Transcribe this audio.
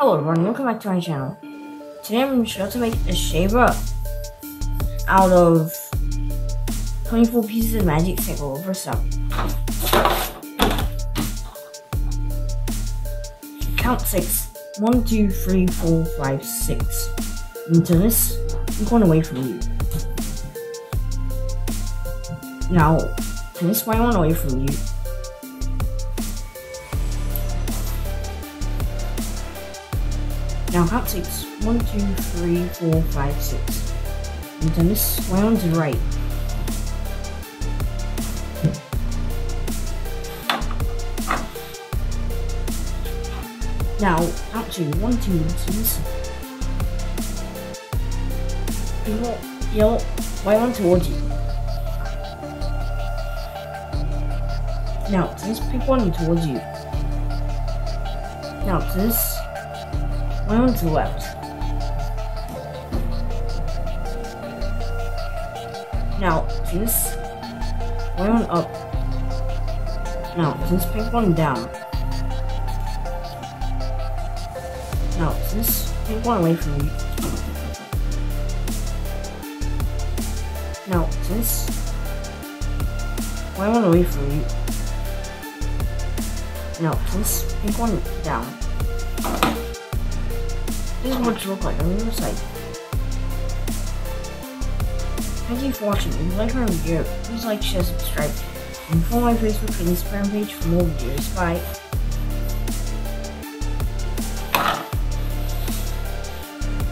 Hello everyone, welcome back to my channel. Today I'm going to make a shaver out of 24 pieces of magic cycle over some. Count 6. 1, 2, 3, 4, 5, 6. And turn this one away from you. Now, turn this one away from you. Now count six. One, two, three, four, five, six. And then this the right. Now two. One, two, two. You'll, you'll way on towards you. Now, just pick one towards you. Now, this the left. Now, this one up. Now, this pick one down. Now, this pick one away from you. Now, since this one away from you. Now, this pick one down. This is what it looks like on the other side. Thank you for watching. If you like my video, please like, share, subscribe, and follow my Facebook and Instagram page for more videos. Bye.